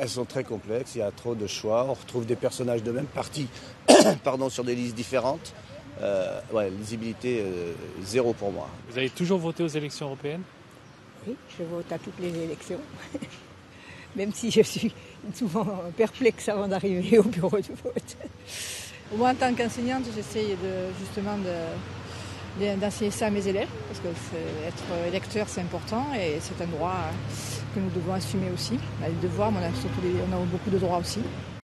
Elles sont très complexes, il y a trop de choix, on retrouve des personnages de même parti pardon, sur des listes différentes. Euh, ouais, lisibilité euh, zéro pour moi. Vous avez toujours voté aux élections européennes? Oui, je vote à toutes les élections. Même si je suis souvent perplexe avant d'arriver au bureau de vote. Moi, en tant qu'enseignante, j'essaye de, justement d'enseigner ça à mes élèves, parce que être électeur, c'est important et c'est un droit que nous devons assumer aussi. On a des devoirs, mais on a, surtout on a beaucoup de droits aussi.